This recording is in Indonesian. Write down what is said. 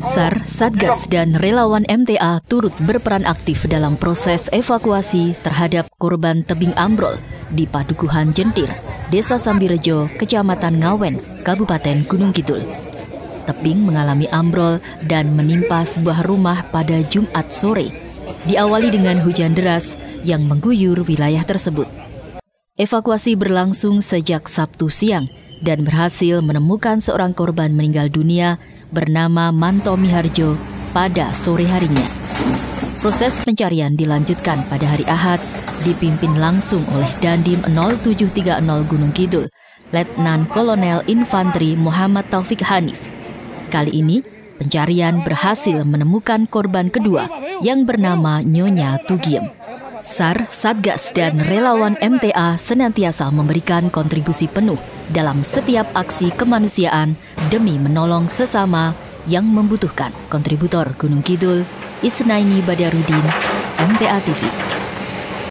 SAR, Satgas, dan relawan MTA turut berperan aktif dalam proses evakuasi terhadap korban tebing ambrol di Padukuhan Jentir, Desa Sambirejo, Kecamatan Ngawen, Kabupaten Gunung Kidul. Tebing mengalami ambrol dan menimpa sebuah rumah pada Jumat sore, diawali dengan hujan deras yang mengguyur wilayah tersebut. Evakuasi berlangsung sejak Sabtu siang dan berhasil menemukan seorang korban meninggal dunia bernama Manto Miharjo pada sore harinya. Proses pencarian dilanjutkan pada hari Ahad dipimpin langsung oleh Dandim 0730 Gunung Kidul, Letnan Kolonel Infanteri Muhammad Taufik Hanif. Kali ini, pencarian berhasil menemukan korban kedua yang bernama Nyonya Tugiem. SAR, Satgas, dan relawan MTA senantiasa memberikan kontribusi penuh dalam setiap aksi kemanusiaan demi menolong sesama yang membutuhkan. Kontributor Gunung Kidul, Isnaini Badarudin, MTA TV.